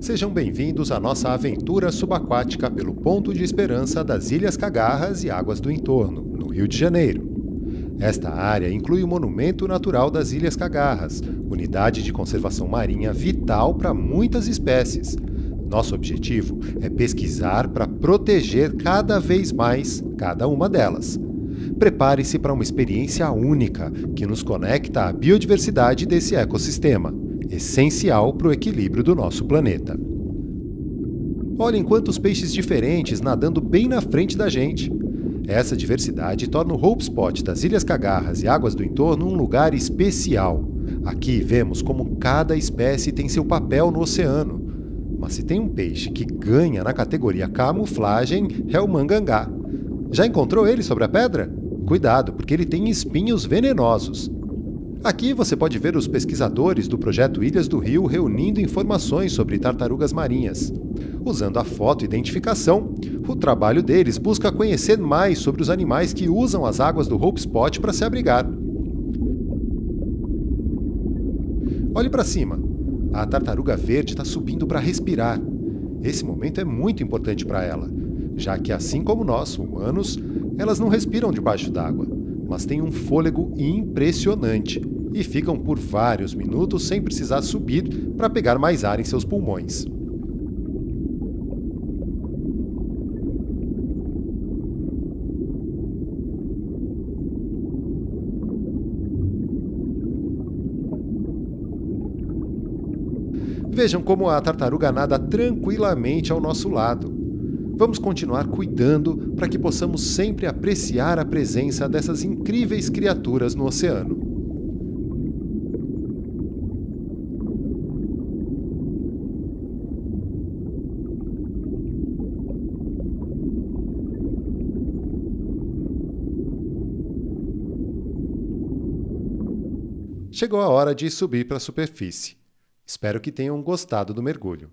Sejam bem-vindos à nossa aventura subaquática pelo ponto de esperança das Ilhas Cagarras e águas do entorno, no Rio de Janeiro. Esta área inclui o Monumento Natural das Ilhas Cagarras, unidade de conservação marinha vital para muitas espécies. Nosso objetivo é pesquisar para proteger cada vez mais cada uma delas. Prepare-se para uma experiência única que nos conecta à biodiversidade desse ecossistema, essencial para o equilíbrio do nosso planeta. Olhem quantos peixes diferentes nadando bem na frente da gente. Essa diversidade torna o Hope Spot das Ilhas Cagarras e águas do entorno um lugar especial. Aqui vemos como cada espécie tem seu papel no oceano. Mas se tem um peixe que ganha na categoria camuflagem, é o mangangá. Já encontrou ele sobre a pedra? Cuidado, porque ele tem espinhos venenosos. Aqui você pode ver os pesquisadores do projeto Ilhas do Rio reunindo informações sobre tartarugas marinhas. Usando a foto-identificação, o trabalho deles busca conhecer mais sobre os animais que usam as águas do Hope Spot para se abrigar. Olhe para cima. A tartaruga verde está subindo para respirar. Esse momento é muito importante para ela, já que, assim como nós, humanos, elas não respiram debaixo d'água, mas têm um fôlego impressionante e ficam por vários minutos sem precisar subir para pegar mais ar em seus pulmões. Vejam como a tartaruga nada tranquilamente ao nosso lado. Vamos continuar cuidando para que possamos sempre apreciar a presença dessas incríveis criaturas no oceano. Chegou a hora de subir para a superfície. Espero que tenham gostado do mergulho.